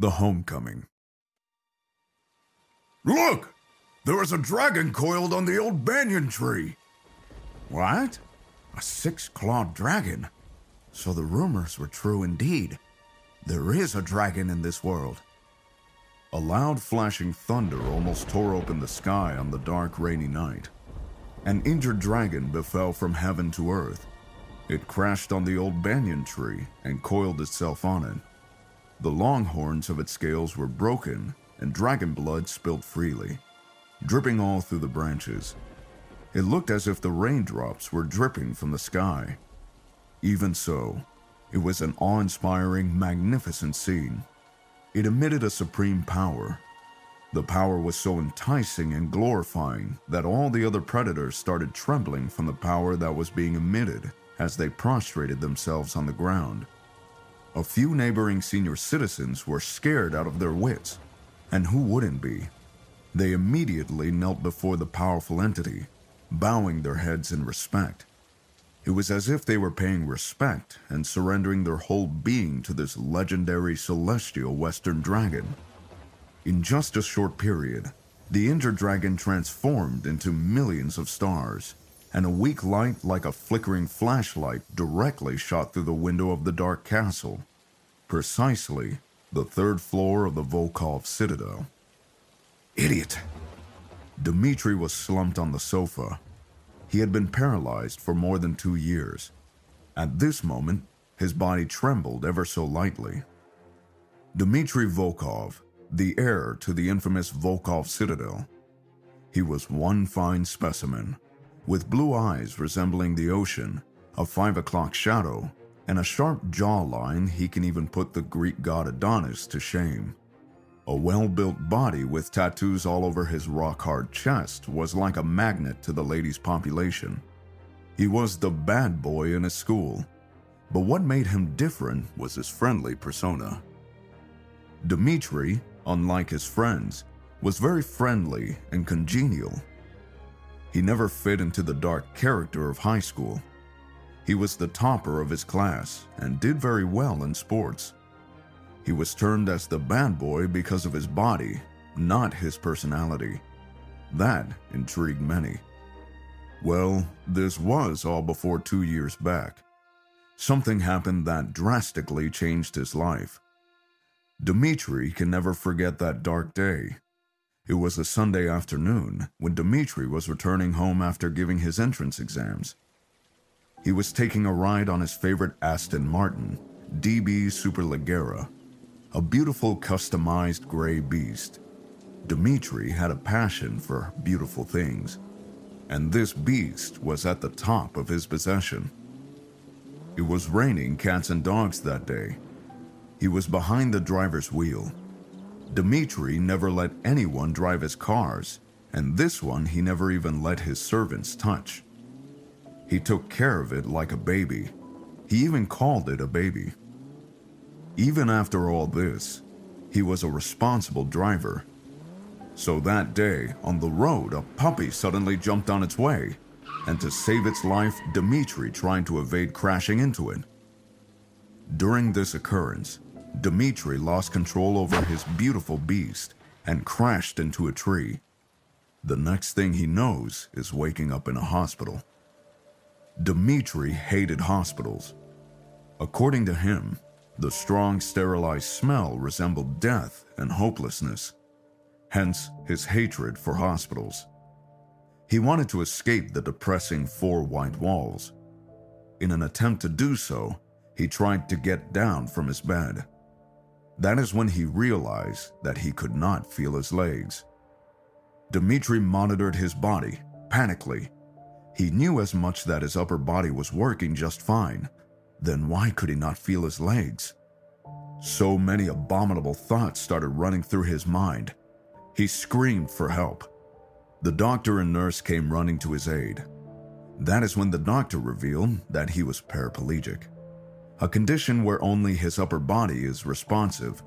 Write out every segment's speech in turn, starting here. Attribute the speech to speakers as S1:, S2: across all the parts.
S1: The Homecoming. Look! There is a dragon coiled on the old banyan tree. What? A six clawed dragon? So the rumors were true indeed. There is a dragon in this world. A loud flashing thunder almost tore open the sky on the dark, rainy night. An injured dragon befell from heaven to earth. It crashed on the old banyan tree and coiled itself on it. The long horns of its scales were broken, and dragon blood spilled freely, dripping all through the branches. It looked as if the raindrops were dripping from the sky. Even so, it was an awe inspiring, magnificent scene. It emitted a supreme power. The power was so enticing and glorifying that all the other predators started trembling from the power that was being emitted as they prostrated themselves on the ground. A few neighboring senior citizens were scared out of their wits, and who wouldn't be? They immediately knelt before the powerful entity, bowing their heads in respect. It was as if they were paying respect and surrendering their whole being to this legendary celestial western dragon. In just a short period, the injured dragon transformed into millions of stars, and a weak light like a flickering flashlight directly shot through the window of the dark castle, precisely the third floor of the Volkov Citadel. Idiot! Dmitri was slumped on the sofa, he had been paralyzed for more than two years. At this moment, his body trembled ever so lightly. Dmitri Volkov, the heir to the infamous Volkov Citadel. He was one fine specimen, with blue eyes resembling the ocean, a five o'clock shadow, and a sharp jawline he can even put the Greek god Adonis to shame. A well built body with tattoos all over his rock hard chest was like a magnet to the ladies' population. He was the bad boy in his school, but what made him different was his friendly persona. Dmitri, unlike his friends, was very friendly and congenial. He never fit into the dark character of high school. He was the topper of his class and did very well in sports. He was termed as the bad boy because of his body, not his personality. That intrigued many. Well, this was all before two years back. Something happened that drastically changed his life. Dmitri can never forget that dark day. It was a Sunday afternoon when Dmitri was returning home after giving his entrance exams. He was taking a ride on his favorite Aston Martin, DBS Superleggera, a beautiful customized gray beast. Dmitri had a passion for beautiful things, and this beast was at the top of his possession. It was raining cats and dogs that day. He was behind the driver's wheel. Dmitri never let anyone drive his cars, and this one he never even let his servants touch. He took care of it like a baby. He even called it a baby. Even after all this, he was a responsible driver. So that day, on the road, a puppy suddenly jumped on its way, and to save its life, Dmitri tried to evade crashing into it. During this occurrence, Dmitri lost control over his beautiful beast and crashed into a tree. The next thing he knows is waking up in a hospital. Dmitri hated hospitals. According to him, the strong, sterilized smell resembled death and hopelessness, hence his hatred for hospitals. He wanted to escape the depressing four white walls. In an attempt to do so, he tried to get down from his bed. That is when he realized that he could not feel his legs. Dmitri monitored his body, panically. He knew as much that his upper body was working just fine, then why could he not feel his legs? So many abominable thoughts started running through his mind. He screamed for help. The doctor and nurse came running to his aid. That is when the doctor revealed that he was paraplegic, a condition where only his upper body is responsive,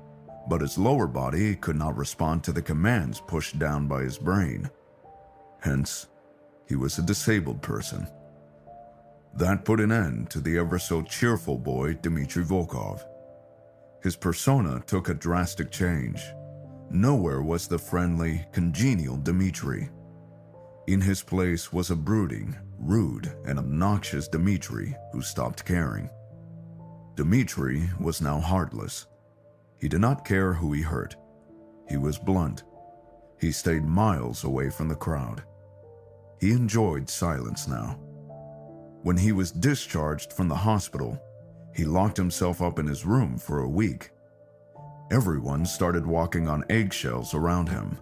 S1: but his lower body could not respond to the commands pushed down by his brain. Hence, he was a disabled person. That put an end to the ever so cheerful boy Dmitry Volkov. his persona took a drastic change. Nowhere was the friendly, congenial Dmitri. In his place was a brooding, rude, and obnoxious Dmitri who stopped caring. Dmitri was now heartless. He did not care who he hurt. He was blunt. He stayed miles away from the crowd. He enjoyed silence now. When he was discharged from the hospital, he locked himself up in his room for a week. Everyone started walking on eggshells around him.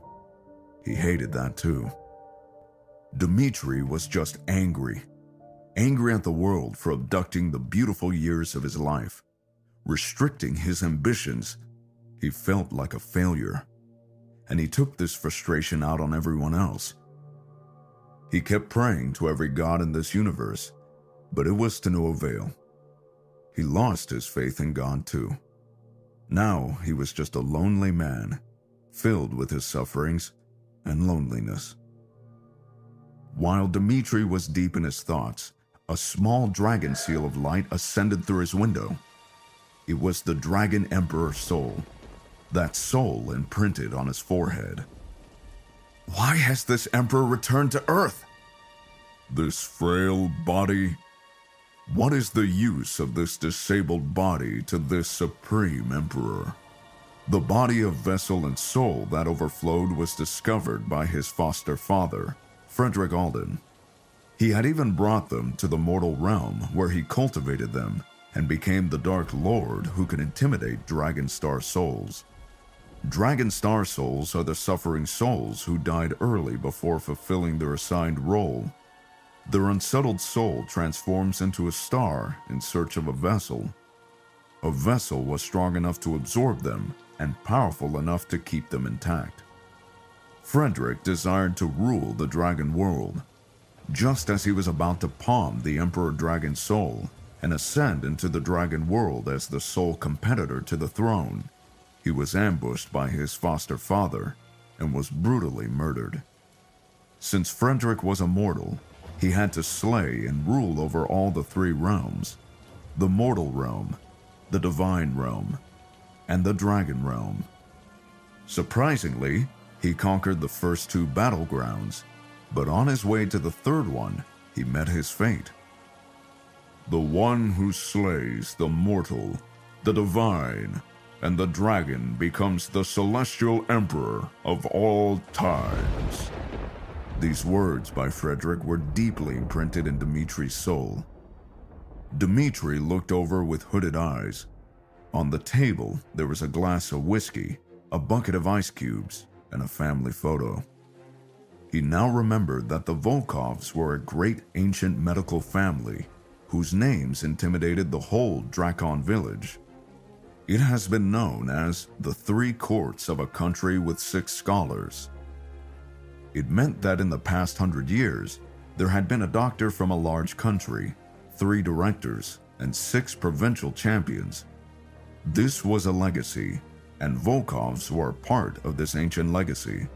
S1: He hated that too. Dmitri was just angry. Angry at the world for abducting the beautiful years of his life, restricting his ambitions. He felt like a failure. And he took this frustration out on everyone else. He kept praying to every god in this universe, but it was to no avail. He lost his faith in God too. Now he was just a lonely man, filled with his sufferings and loneliness. While Dmitri was deep in his thoughts, a small dragon seal of light ascended through his window. It was the Dragon Emperor's soul, that soul imprinted on his forehead. Why has this emperor returned to Earth? This frail body what is the use of this disabled body to this supreme emperor? The body of vessel and soul that overflowed was discovered by his foster father, Frederick Alden. He had even brought them to the mortal realm where he cultivated them and became the Dark Lord who could intimidate Dragon Star souls. Dragon Star souls are the suffering souls who died early before fulfilling their assigned role their unsettled soul transforms into a star in search of a vessel. A vessel was strong enough to absorb them and powerful enough to keep them intact. Frederick desired to rule the dragon world. Just as he was about to palm the Emperor Dragon's soul and ascend into the dragon world as the sole competitor to the throne, he was ambushed by his foster father and was brutally murdered. Since Frederick was a mortal, he had to slay and rule over all the three realms the mortal realm, the divine realm, and the dragon realm. Surprisingly, he conquered the first two battlegrounds, but on his way to the third one, he met his fate. The one who slays the mortal, the divine, and the dragon becomes the celestial emperor of all times. These words by Frederick were deeply imprinted in Dmitri's soul. Dmitri looked over with hooded eyes. On the table, there was a glass of whiskey, a bucket of ice cubes, and a family photo. He now remembered that the Volkovs were a great ancient medical family whose names intimidated the whole Drakon village. It has been known as the Three Courts of a Country with Six Scholars. It meant that in the past hundred years, there had been a doctor from a large country, three directors, and six provincial champions. This was a legacy, and Volkovs were part of this ancient legacy.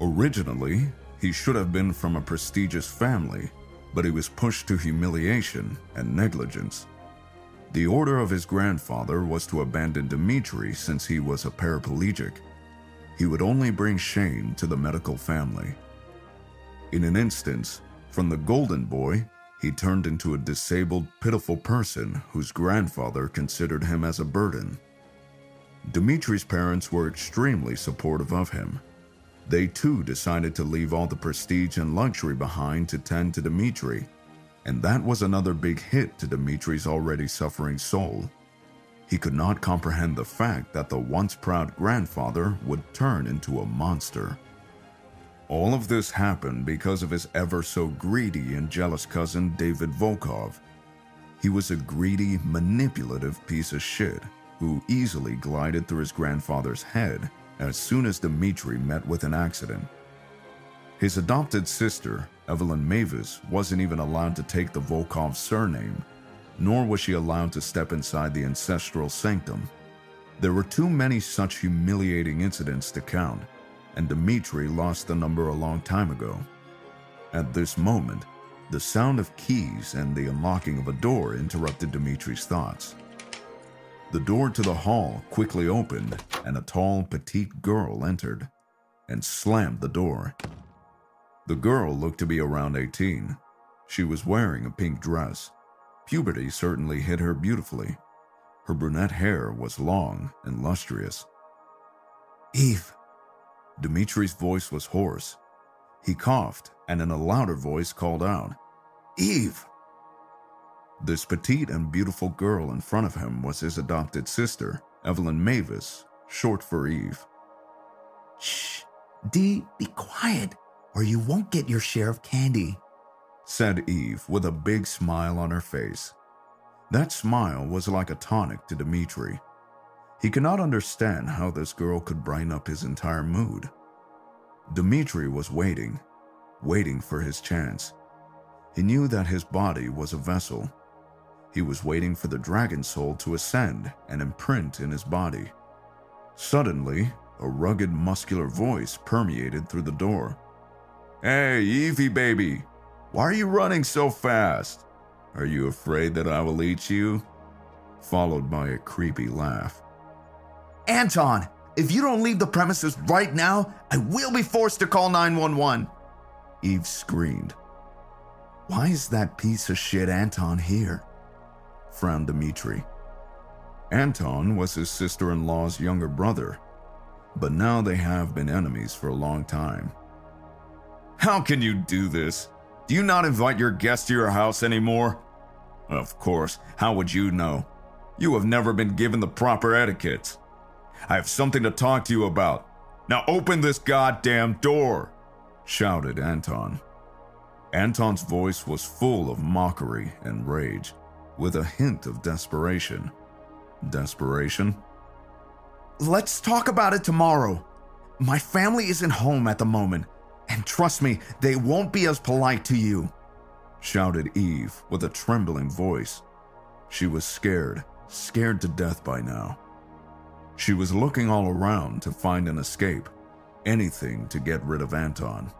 S1: Originally, he should have been from a prestigious family, but he was pushed to humiliation and negligence. The order of his grandfather was to abandon Dmitri since he was a paraplegic he would only bring shame to the medical family. In an instance, from the golden boy, he turned into a disabled, pitiful person whose grandfather considered him as a burden. Dimitri's parents were extremely supportive of him. They too decided to leave all the prestige and luxury behind to tend to Dimitri, and that was another big hit to Dimitri's already suffering soul. He could not comprehend the fact that the once proud grandfather would turn into a monster. All of this happened because of his ever so greedy and jealous cousin David Volkov. He was a greedy, manipulative piece of shit who easily glided through his grandfather's head as soon as Dmitri met with an accident. His adopted sister, Evelyn Mavis, wasn't even allowed to take the Volkov surname nor was she allowed to step inside the ancestral sanctum. There were too many such humiliating incidents to count, and Dmitri lost the number a long time ago. At this moment, the sound of keys and the unlocking of a door interrupted Dmitri's thoughts. The door to the hall quickly opened, and a tall, petite girl entered and slammed the door. The girl looked to be around 18. She was wearing a pink dress. Puberty certainly hit her beautifully. Her brunette hair was long and lustrous. Eve. Dimitri's voice was hoarse. He coughed and in a louder voice called out, Eve! This petite and beautiful girl in front of him was his adopted sister, Evelyn Mavis, short for Eve.
S2: Shh, Dee, be quiet, or you won't get your share of candy,
S1: said Eve with a big smile on her face. That smile was like a tonic to Dimitri. He could not understand how this girl could brighten up his entire mood. Dimitri was waiting, waiting for his chance. He knew that his body was a vessel. He was waiting for the dragon soul to ascend and imprint in his body. Suddenly, a rugged, muscular voice permeated through the door. Hey, Evie baby, why are you running so fast? Are you afraid that I will eat you? Followed by a creepy laugh.
S2: Anton, if you don't leave the premises right now, I will be forced to call 911.
S1: Eve screamed. Why is that piece of shit Anton here? Frowned Dmitri. Anton was his sister in law's younger brother, but now they have been enemies for a long time. How can you do this? Do you not invite your guests to your house anymore? Of course, how would you know? You have never been given the proper etiquette. I have something to talk to you about. Now open this goddamn door, shouted Anton. Anton's voice was full of mockery and rage, with a hint of desperation. Desperation?
S2: Let's talk about it tomorrow. My family isn't home at the moment, and trust me, they won't be as polite to you,
S1: shouted Eve with a trembling voice. She was scared, scared to death by now. She was looking all around to find an escape, anything to get rid of Anton.